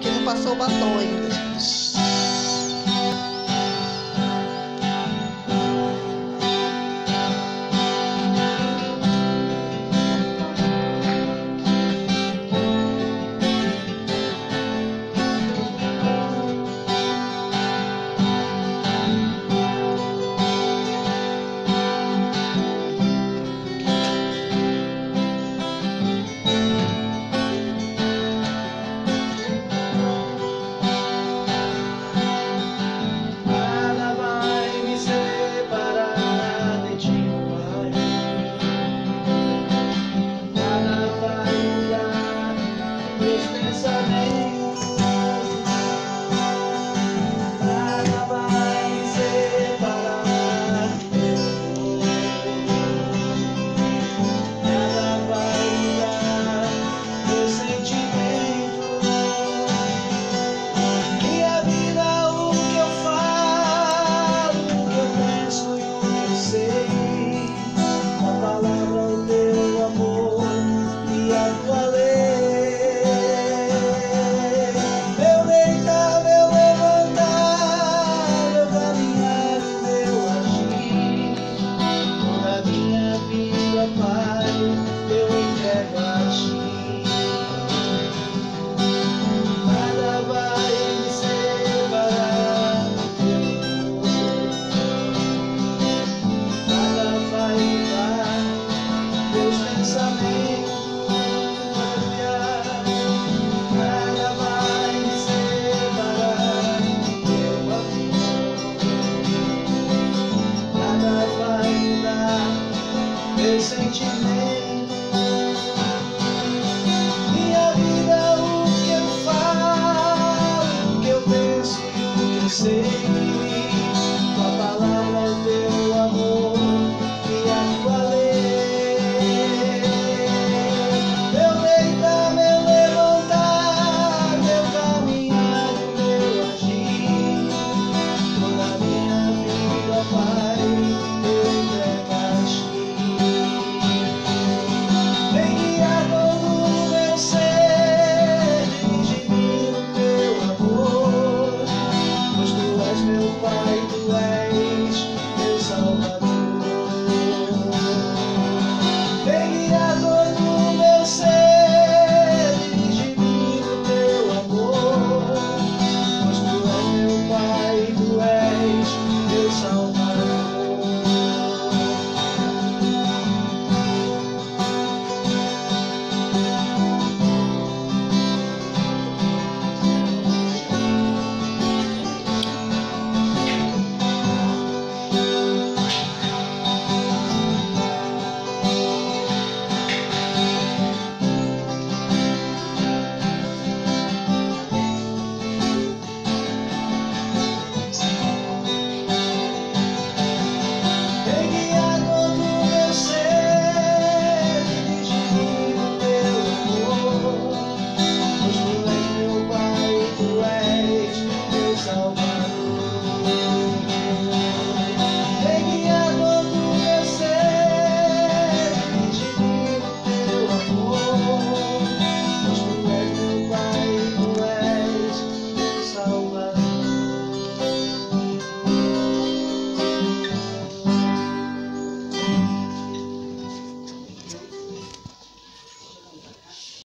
que não passou o batom ainda. seus pensamentos. sentimento. Minha vida, o que eu falo, o que eu penso, o que eu sei. Almighty.